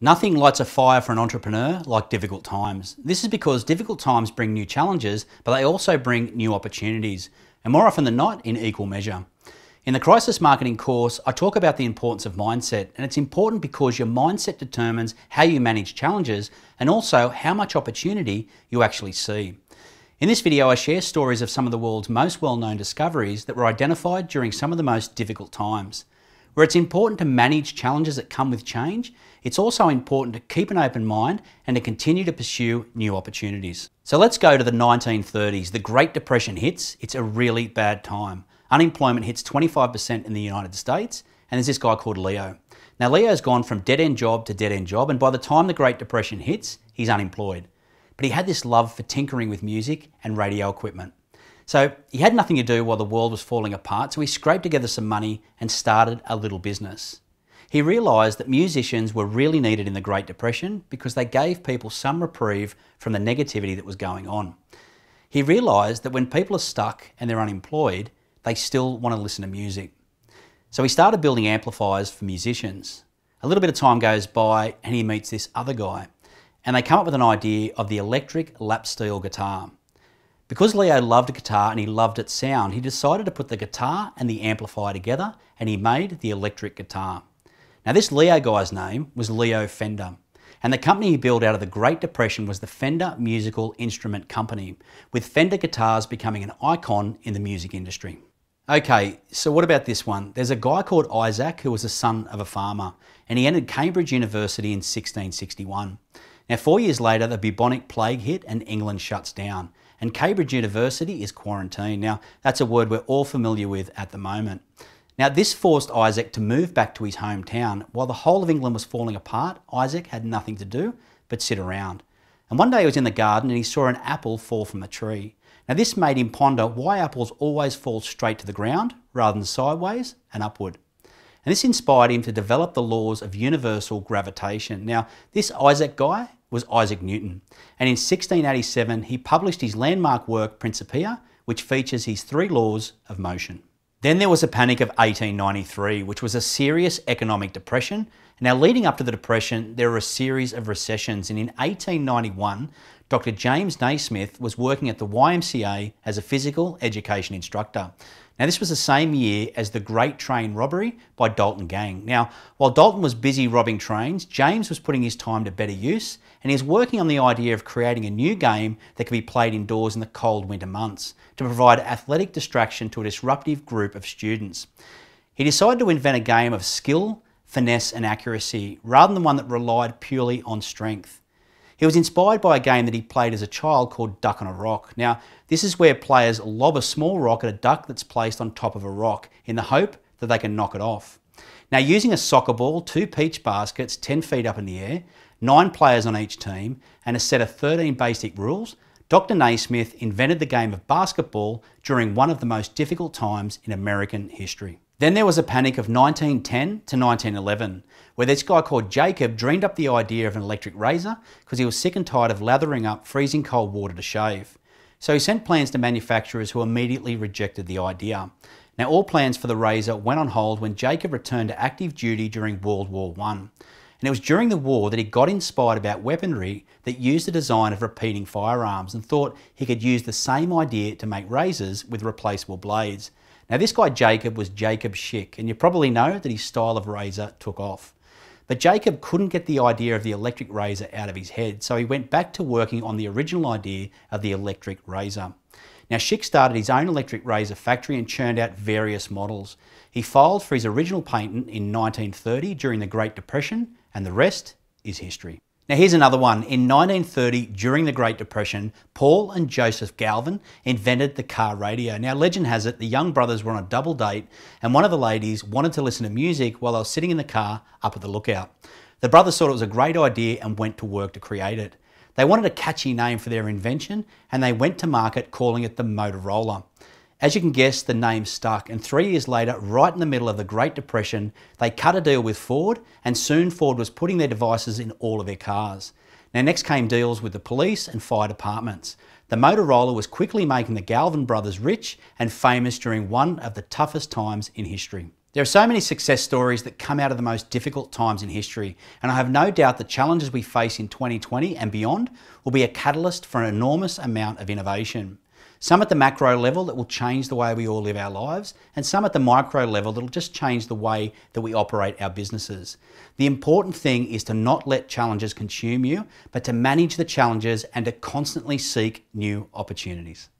Nothing lights a fire for an entrepreneur like difficult times. This is because difficult times bring new challenges, but they also bring new opportunities, and more often than not, in equal measure. In the Crisis Marketing course, I talk about the importance of mindset, and it's important because your mindset determines how you manage challenges and also how much opportunity you actually see. In this video, I share stories of some of the world's most well-known discoveries that were identified during some of the most difficult times. Where it's important to manage challenges that come with change, it's also important to keep an open mind and to continue to pursue new opportunities. So let's go to the 1930s. The Great Depression hits, it's a really bad time. Unemployment hits 25% in the United States, and there's this guy called Leo. Now, Leo's gone from dead end job to dead end job, and by the time the Great Depression hits, he's unemployed but he had this love for tinkering with music and radio equipment. So he had nothing to do while the world was falling apart, so he scraped together some money and started a little business. He realised that musicians were really needed in the Great Depression because they gave people some reprieve from the negativity that was going on. He realised that when people are stuck and they're unemployed, they still want to listen to music. So he started building amplifiers for musicians. A little bit of time goes by and he meets this other guy and they come up with an idea of the electric lap steel guitar. Because Leo loved guitar and he loved its sound, he decided to put the guitar and the amplifier together and he made the electric guitar. Now this Leo guy's name was Leo Fender and the company he built out of the Great Depression was the Fender Musical Instrument Company, with Fender guitars becoming an icon in the music industry. Okay, so what about this one? There's a guy called Isaac who was the son of a farmer and he entered Cambridge University in 1661. Now, four years later, the bubonic plague hit and England shuts down, and Cambridge University is quarantined. Now, that's a word we're all familiar with at the moment. Now, this forced Isaac to move back to his hometown. While the whole of England was falling apart, Isaac had nothing to do but sit around. And one day he was in the garden and he saw an apple fall from the tree. Now, this made him ponder why apples always fall straight to the ground rather than sideways and upward. And this inspired him to develop the laws of universal gravitation. Now, this Isaac guy was Isaac Newton. And in 1687, he published his landmark work Principia, which features his three laws of motion. Then there was a panic of 1893, which was a serious economic depression. Now, leading up to the depression, there were a series of recessions, and in 1891, Dr. James Naismith was working at the YMCA as a physical education instructor. Now, this was the same year as the Great Train Robbery by Dalton Gang. Now, while Dalton was busy robbing trains, James was putting his time to better use and he was working on the idea of creating a new game that could be played indoors in the cold winter months to provide athletic distraction to a disruptive group of students. He decided to invent a game of skill, finesse, and accuracy rather than one that relied purely on strength. He was inspired by a game that he played as a child called Duck on a Rock. Now, this is where players lob a small rock at a duck that's placed on top of a rock in the hope that they can knock it off. Now, using a soccer ball, two peach baskets 10 feet up in the air, nine players on each team, and a set of 13 basic rules, Dr. Naismith invented the game of basketball during one of the most difficult times in American history. Then there was a panic of 1910 to 1911, where this guy called Jacob dreamed up the idea of an electric razor because he was sick and tired of lathering up freezing cold water to shave. So he sent plans to manufacturers who immediately rejected the idea. Now all plans for the razor went on hold when Jacob returned to active duty during World War I. And it was during the war that he got inspired about weaponry that used the design of repeating firearms and thought he could use the same idea to make razors with replaceable blades. Now, this guy Jacob was Jacob Schick, and you probably know that his style of razor took off. But Jacob couldn't get the idea of the electric razor out of his head, so he went back to working on the original idea of the electric razor. Now, Schick started his own electric razor factory and churned out various models. He filed for his original patent in 1930 during the Great Depression, and the rest is history. Now here's another one. In 1930, during the Great Depression, Paul and Joseph Galvin invented the car radio. Now legend has it the young brothers were on a double date and one of the ladies wanted to listen to music while they were sitting in the car up at the lookout. The brothers thought it was a great idea and went to work to create it. They wanted a catchy name for their invention and they went to market calling it the Motorola. As you can guess, the name stuck, and three years later, right in the middle of the Great Depression, they cut a deal with Ford, and soon Ford was putting their devices in all of their cars. Now, next came deals with the police and fire departments. The Motorola was quickly making the Galvin brothers rich and famous during one of the toughest times in history. There are so many success stories that come out of the most difficult times in history, and I have no doubt the challenges we face in 2020 and beyond will be a catalyst for an enormous amount of innovation. Some at the macro level that will change the way we all live our lives, and some at the micro level that will just change the way that we operate our businesses. The important thing is to not let challenges consume you, but to manage the challenges and to constantly seek new opportunities.